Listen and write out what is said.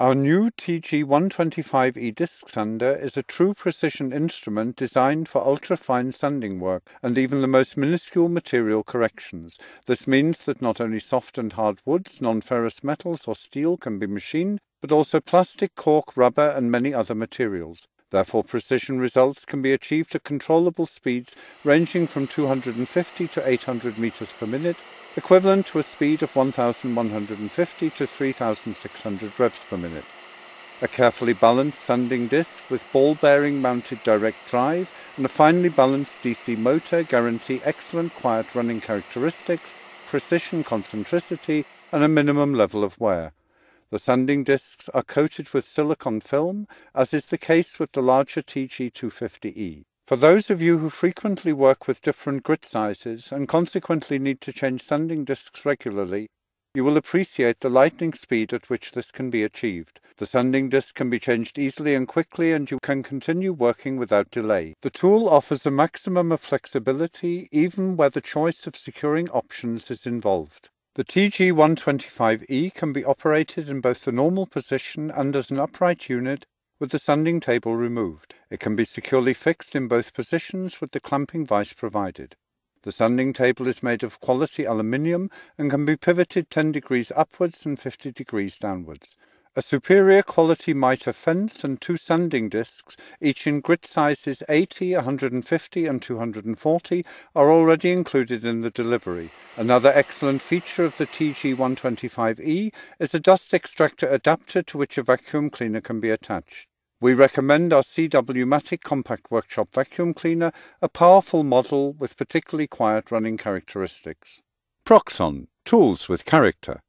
Our new TG125E disc sander is a true precision instrument designed for ultra-fine sanding work and even the most minuscule material corrections. This means that not only soft and hard woods, non-ferrous metals or steel can be machined, but also plastic, cork, rubber and many other materials. Therefore, precision results can be achieved at controllable speeds ranging from 250 to 800 meters per minute equivalent to a speed of 1150 to 3600 revs per minute. A carefully balanced sanding disc with ball bearing mounted direct drive and a finely balanced DC motor guarantee excellent quiet running characteristics, precision concentricity and a minimum level of wear. The sanding discs are coated with silicon film, as is the case with the larger TG250E. For those of you who frequently work with different grit sizes and consequently need to change sanding discs regularly, you will appreciate the lightning speed at which this can be achieved. The sanding disc can be changed easily and quickly and you can continue working without delay. The tool offers a maximum of flexibility even where the choice of securing options is involved. The TG125E can be operated in both the normal position and as an upright unit with the sanding table removed. It can be securely fixed in both positions with the clamping vise provided. The sanding table is made of quality aluminium and can be pivoted 10 degrees upwards and 50 degrees downwards. A superior quality mitre fence and two sanding discs, each in grit sizes 80, 150 and 240, are already included in the delivery. Another excellent feature of the TG125E is a dust extractor adapter to which a vacuum cleaner can be attached. We recommend our CW-Matic Compact Workshop Vacuum Cleaner, a powerful model with particularly quiet running characteristics. Proxxon, tools with character.